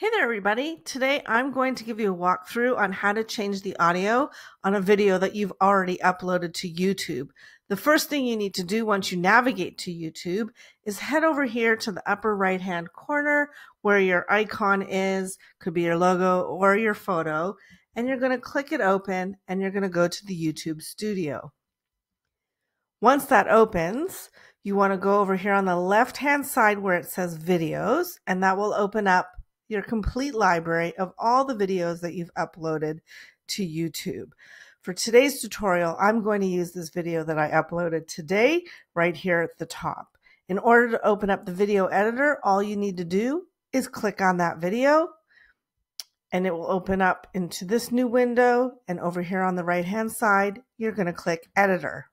Hey there, everybody. Today I'm going to give you a walkthrough on how to change the audio on a video that you've already uploaded to YouTube. The first thing you need to do once you navigate to YouTube is head over here to the upper right hand corner where your icon is, could be your logo or your photo, and you're going to click it open and you're going to go to the YouTube studio. Once that opens, you want to go over here on the left hand side where it says videos, and that will open up your complete library of all the videos that you've uploaded to YouTube. For today's tutorial, I'm going to use this video that I uploaded today right here at the top. In order to open up the video editor, all you need to do is click on that video and it will open up into this new window. And over here on the right hand side, you're going to click editor.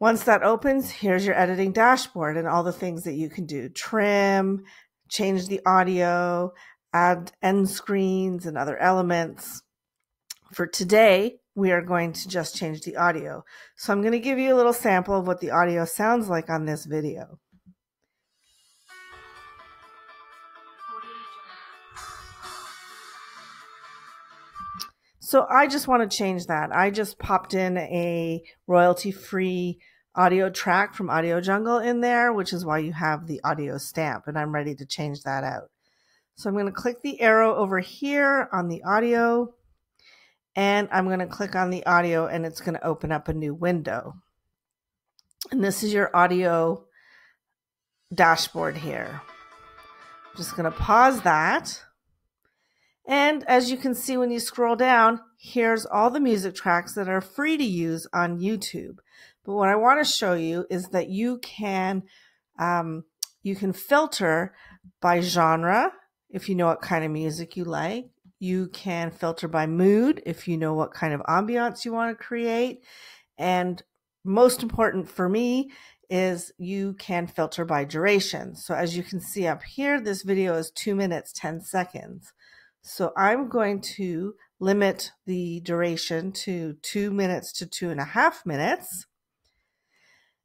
Once that opens, here's your editing dashboard and all the things that you can do. Trim, change the audio, add end screens and other elements. For today, we are going to just change the audio. So I'm going to give you a little sample of what the audio sounds like on this video. So I just want to change that. I just popped in a royalty free audio track from Audio Jungle in there, which is why you have the audio stamp, and I'm ready to change that out. So I'm going to click the arrow over here on the audio, and I'm going to click on the audio, and it's going to open up a new window. And this is your audio dashboard here. I'm just going to pause that. And as you can see when you scroll down, here's all the music tracks that are free to use on YouTube. But what I want to show you is that you can um, you can filter by genre if you know what kind of music you like. You can filter by mood if you know what kind of ambiance you want to create. And most important for me is you can filter by duration. So as you can see up here, this video is two minutes, 10 seconds. So I'm going to limit the duration to two minutes to two and a half minutes.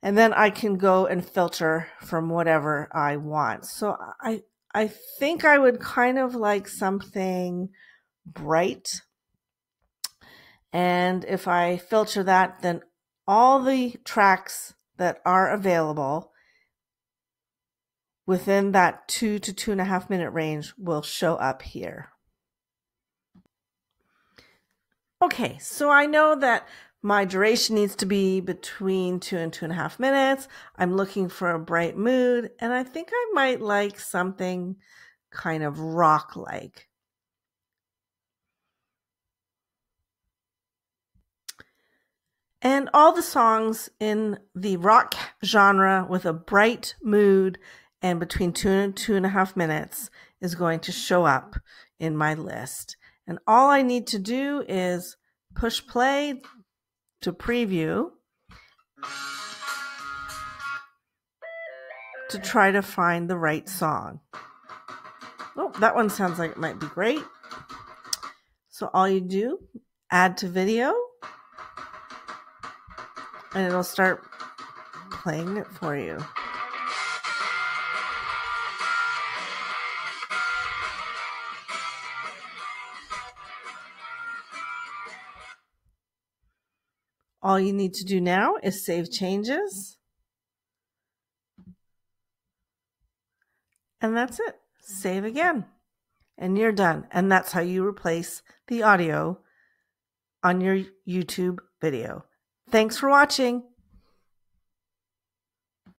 And then I can go and filter from whatever I want. So I, I think I would kind of like something bright. And if I filter that, then all the tracks that are available within that two to two and a half minute range will show up here. Okay, so I know that my duration needs to be between two and two and a half minutes. I'm looking for a bright mood, and I think I might like something kind of rock like. And all the songs in the rock genre with a bright mood and between two and two and a half minutes is going to show up in my list. And all I need to do is push play to preview to try to find the right song. Oh, that one sounds like it might be great. So all you do, add to video, and it'll start playing it for you. All you need to do now is save changes. And that's it. Save again. And you're done. And that's how you replace the audio on your YouTube video. Thanks for watching.